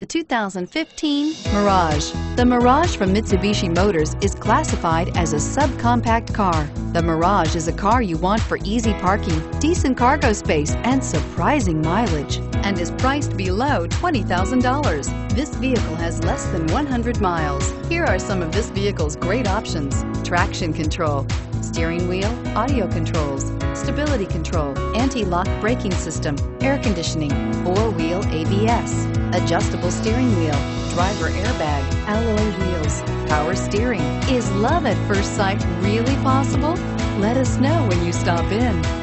The 2015 Mirage. The Mirage from Mitsubishi Motors is classified as a subcompact car. The Mirage is a car you want for easy parking, decent cargo space, and surprising mileage, and is priced below $20,000. This vehicle has less than 100 miles. Here are some of this vehicle's great options. Traction control, steering wheel, audio controls, stability control, anti-lock braking system, air conditioning, four-wheel ABS, adjustable steering wheel, driver airbag, alloy wheels, power steering. Is love at first sight really possible? Let us know when you stop in.